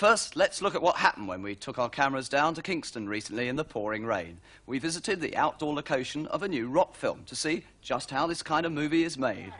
first, let's look at what happened when we took our cameras down to Kingston recently in the pouring rain. We visited the outdoor location of a new rock film to see just how this kind of movie is made.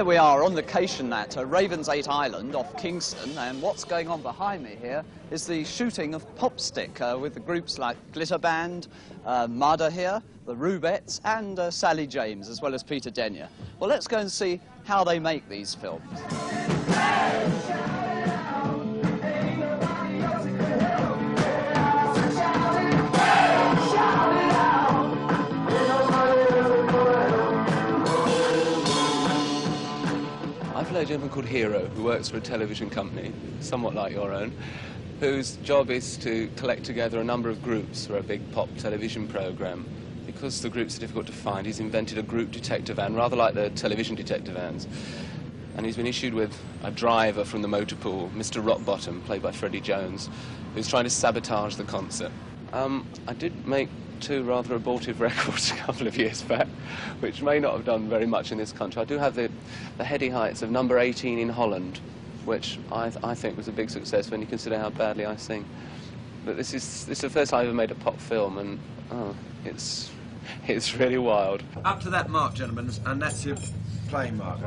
Here we are on the location at uh, Ravens Ait Island off Kingston, and what's going on behind me here is the shooting of Popstick uh, with the groups like Glitter Band, uh, here, the Rubettes, and uh, Sally James, as well as Peter Denyer. Well, let's go and see how they make these films. A gentleman called Hero who works for a television company, somewhat like your own, whose job is to collect together a number of groups for a big pop television program. Because the groups are difficult to find, he's invented a group detector van, rather like the television detector vans. And he's been issued with a driver from the motor pool, Mr. Rockbottom, played by Freddie Jones, who's trying to sabotage the concert. Um, I did make two rather abortive records a couple of years back, which may not have done very much in this country. I do have the, the heady heights of number 18 in Holland, which I, I think was a big success when you consider how badly I sing. But this is, this is the first time I've ever made a pop film, and oh, it's, it's really wild. Up to that mark, gentlemen, and that's your playing mark.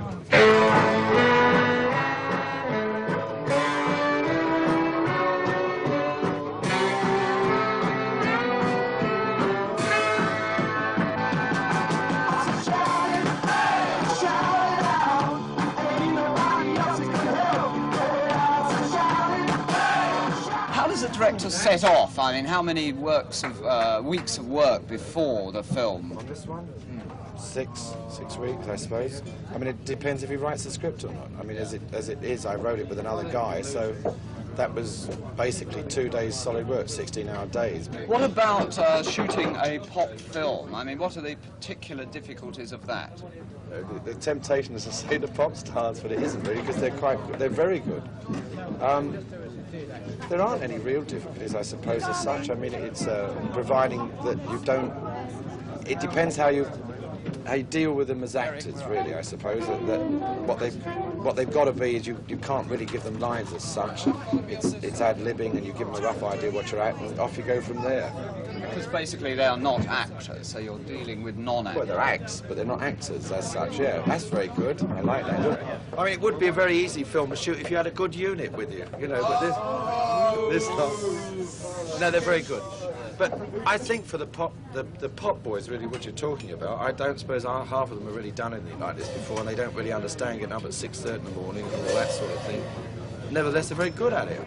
The director set off? I mean, how many works of uh, weeks of work before the film? On this one? Six, six weeks, I suppose. I mean, it depends if he writes the script or not. I mean, as it as it is, I wrote it with another guy, so that was basically two days solid work, 16-hour days. What about uh, shooting a pop film? I mean, what are the particular difficulties of that? Uh, The, the temptation is to say the pop stars, but it isn't really because they're quite, they're very good. Um, there aren't any real difficulties, I suppose, as such. I mean, it's uh, providing that you don't. It depends how you how you deal with them as actors, really. I suppose that, that what they what they've got to be is you, you can't really give them lines as such. It's it's ad libbing, and you give them a rough idea what you're at, and off you go from there. Because basically they are not actors, so you're dealing with non-actors. Well, they're acts, but they're not actors as such. Yeah, that's very good. I like that. I mean, it would be a very easy film to shoot if you had a good unit with you, you know. But this, this not. No, they're very good. But I think for the pop, the, the pop boys, really, what you're talking about, I don't suppose our- half of them have really done anything like this before, and they don't really understand getting up at 6:30 in the morning and all that sort of thing. Nevertheless, they're very good at it.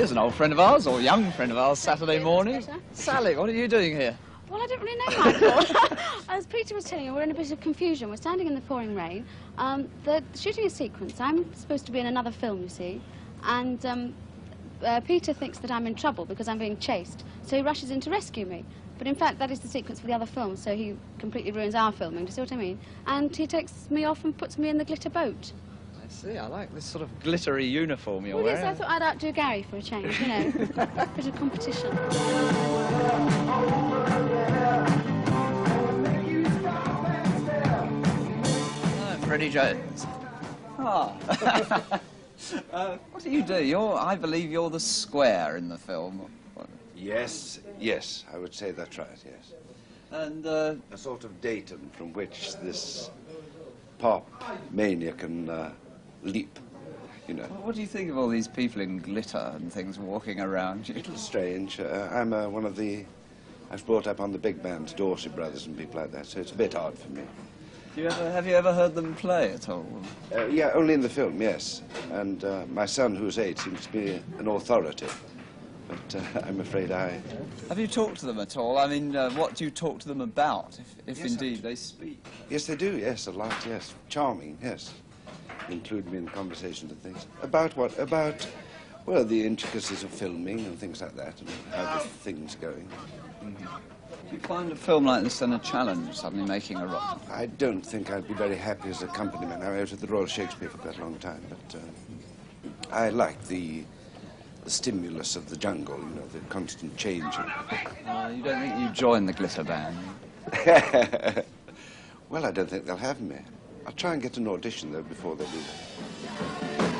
Here's an old friend of ours, or young friend of ours, Saturday morning. Sally, what are you doing here? Well, I don't really know, Michael. As Peter was telling you, we're in a bit of confusion. We're standing in the pouring rain. Um, the shooting a sequence. I'm supposed to be in another film, you see, and um, uh, Peter thinks that I'm in trouble because I'm being chased, so he rushes in to rescue me. But in fact, that is the sequence for the other film, so he completely ruins our filming. Do you see what I mean? And he takes me off and puts me in the glitter boat. I see, I like this sort of glittery uniform you're Well, yes, I wearing. thought I'd outdo Gary for a change, you know. bit of competition. Ah, Freddie Jones. Ah. uh, what do you do? You're, I believe you're the square in the film. Yes, yes, I would say that's right, yes. And uh, A sort of datum from which this pop mania can uh, leap, you know. what do you think of all these people in glitter and things walking around A little strange. Uh, I'm uh, one of the. I was brought up on the big bands, Dorsey Brothers and people like that, so it's a bit odd for me. Do you ever, have you ever heard them play at all? Uh, yeah, only in the film, yes. And uh, my son, who's eight, seems to be an authority. But uh, I'm afraid I. Have you talked to them at all? I mean, uh, what do you talk to them about, if, if Yes, I indeed they speak? Yes, they do, yes, a lot, yes. Charming, yes. Include me in conversations and things. About what? About, well, the intricacies of filming and things like that, and how the thing's going. Do you find a film like this then a challenge, suddenly making a rock? I don't think I'd be very happy as a company man. I was at the Royal Shakespeare for quite a long time, but uh, I like the, the stimulus of the jungle, you know, the constant change. Uh, you don't think you join the glitter band? well, I don't think they'll have me. I'll try and get an audition, though, before they do that.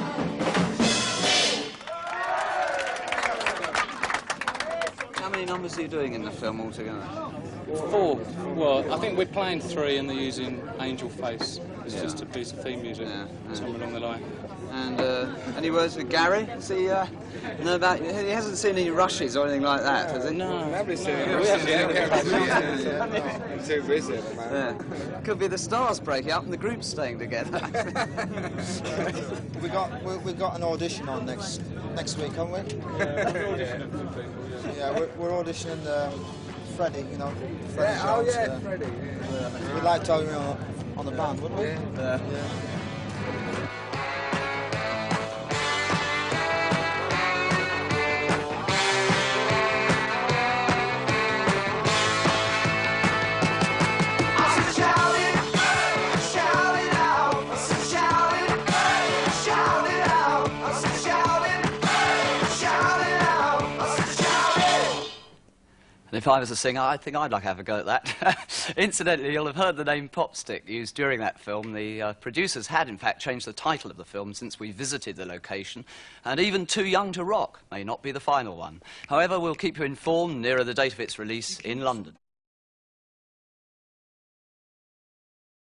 How many numbers are you doing in the film altogether? Four. Well, I think we're playing three and they're using Angel Face. It's just a piece of theme music, Yeah, yeah. somewhere along the line. And uh, any words with Gary? Has he, uh, know about, he hasn't seen any rushes or anything like that, has he? No. Too busy at the moment. Yeah. Could be the stars breaking up and the group staying together. We got we, we got an audition on next next week, haven't we? Yeah, we're, we're auditioning um, Freddie. You know, Freddie oh Jones, yeah, uh, Freddie. We'd like to have him on, on the band, wouldn't we? Yeah. If I was a singer, I think I'd like to have a go at that. Incidentally, you'll have heard the name Popstick used during that film. The uh, producers had, in fact, changed the title of the film since we visited the location. Never Too Young to Rock may not be the final one. However, we'll keep you informed nearer the date of its release in London.